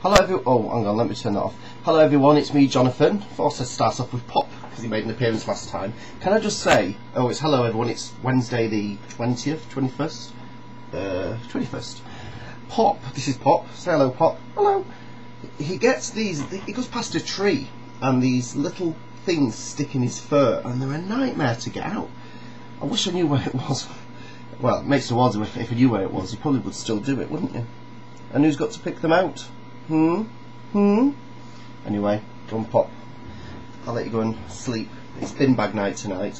Hello everyone. Oh, hang on, let me turn that off. Hello everyone, it's me, Jonathan. Forster starts off with Pop because he made an appearance last time. Can I just say, oh, it's hello everyone. It's Wednesday the twentieth, twenty-first, uh, twenty-first. Pop. This is Pop. Say hello, Pop. Hello. He gets these. He goes past a tree and these little things stick in his fur, and they're a nightmare to get out. I wish I knew where it was. Well, it makes no odds if, if I knew where it was. You probably would still do it, wouldn't you? And who's got to pick them out? Hmm? Hmm? Anyway, go and pop. I'll let you go and sleep. It's bin bag night tonight.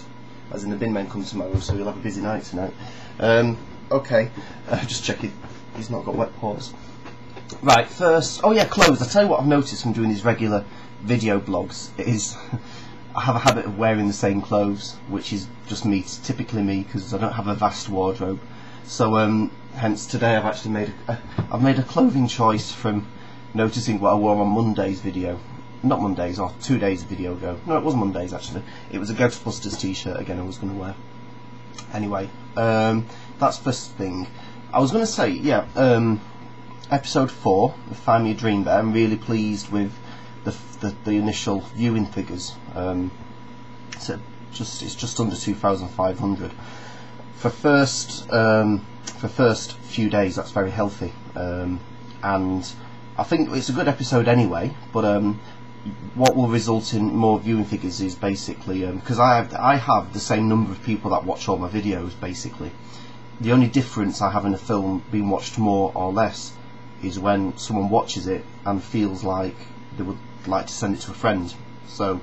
As in the bin men come tomorrow, so you'll have a busy night tonight. Um, okay. Uh, just checking. He's not got wet paws. Right, first... Oh yeah, clothes. I'll tell you what I've noticed from doing these regular video blogs is... I have a habit of wearing the same clothes, which is just me, typically me, because I don't have a vast wardrobe. So, um, hence today I've actually made a, I've made a clothing choice from noticing what I wore on Monday's video. Not Monday's, or two days video ago. No, it was Monday's actually. It was a Ghostbusters t-shirt again I was going to wear. Anyway, um, that's first thing. I was going to say, yeah, um, episode 4 of Find Me a Dream Bear, I'm really pleased with the, the, the initial viewing figures. Um, so just it's just under 2,500 for first um, for first few days. That's very healthy, um, and I think it's a good episode anyway. But um, what will result in more viewing figures is basically because I have, I have the same number of people that watch all my videos. Basically, the only difference I have in a film being watched more or less is when someone watches it and feels like they would like to send it to a friend. So,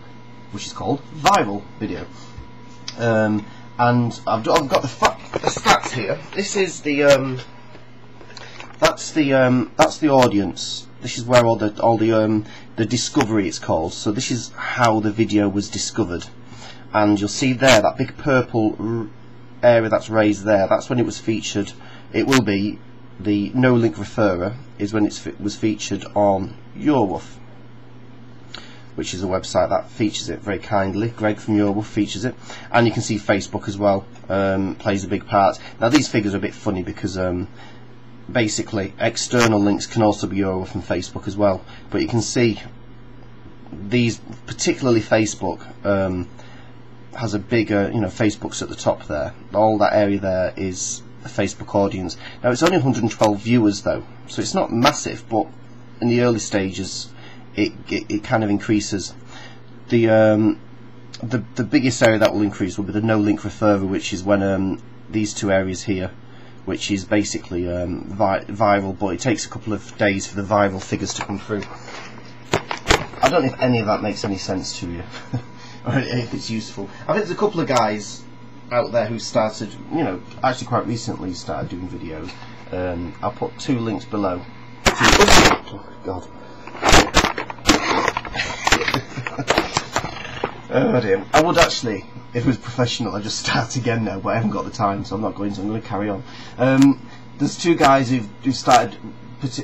which is called viral video. Um, and I've, I've got the, the, stats here. This is the um, that's the um, that's the audience. This is where all the all the um, the discovery it's called. So this is how the video was discovered, and you'll see there that big purple area that's raised there. That's when it was featured. It will be the no link referrer is when it was featured on Yorwolf which is a website that features it very kindly. Greg from Yorwolf features it, and you can see Facebook as well um, plays a big part. Now these figures are a bit funny because um, basically external links can also be Yorwolf and Facebook as well, but you can see these, particularly Facebook, um, has a bigger, you know, Facebook's at the top there. All that area there is a Facebook audience. Now it's only 112 viewers though, so it's not massive, but in the early stages it, it, it kind of increases. The, um, the the biggest area that will increase will be the no link referrer, which is when um, these two areas here, which is basically um, vi viral, but it takes a couple of days for the viral figures to come through. I don't know if any of that makes any sense to you, or if it's useful. I think there's a couple of guys out there who started, you know, actually quite recently started doing videos. Um, I'll put two links below. Oh, God. Oh dear. I would actually, if it was professional, I'd just start again now, but I haven't got the time, so I'm not going to. I'm going to carry on. Um, there's two guys who've, who started,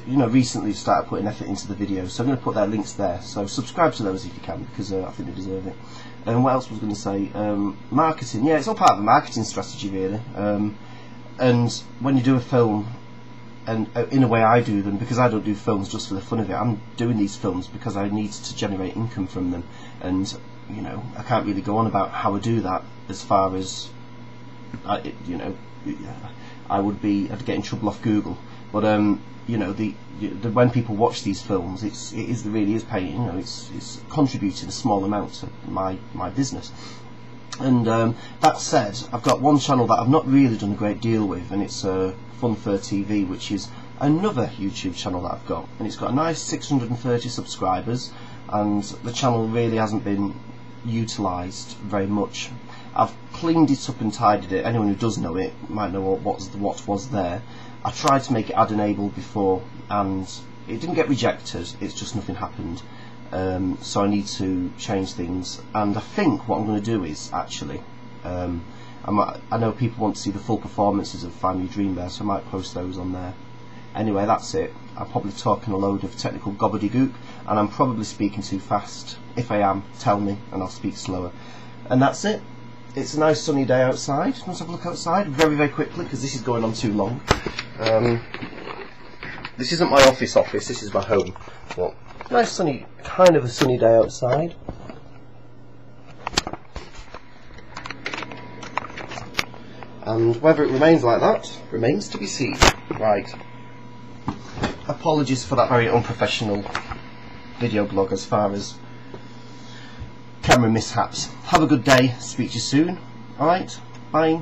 you know, recently started putting effort into the videos, so I'm going to put their links there. So subscribe to those if you can, because uh, I think they deserve it. And what else was I going to say? Um, marketing. Yeah, it's all part of the marketing strategy, really. Um, and when you do a film, and uh, in a way I do them because I don't do films just for the fun of it. I'm doing these films because I need to generate income from them, and you know I can't really go on about how I do that as far as I, you know I would be I'd get in trouble off Google. But um, you know the, the, when people watch these films, it's it is really is paying. You know, it's it's contributing a small amount to my my business. And um, that said, I've got one channel that I've not really done a great deal with, and it's uh, Funfur TV, which is another YouTube channel that I've got, and it's got a nice 630 subscribers, and the channel really hasn't been utilised very much. I've cleaned it up and tidied it. Anyone who does know it might know what was what was there. I tried to make it ad enabled before, and it didn't get rejected. It's just nothing happened. Um, so I need to change things. And I think what I'm going to do is actually, um, I, I know people want to see the full performances of Find Me Dream Bear, so I might post those on there. Anyway, that's it. I'm probably talking a load of technical gobbledygook, and I'm probably speaking too fast. If I am, tell me, and I'll speak slower. And that's it. It's a nice sunny day outside. Let's have a look outside very, very quickly, because this is going on too long. Um, This isn't my office office, this is my home. Well, nice sunny, kind of a sunny day outside. And whether it remains like that remains to be seen. Right. Apologies for that very unprofessional video blog as far as camera mishaps. Have a good day, speak to you soon. Alright, bye.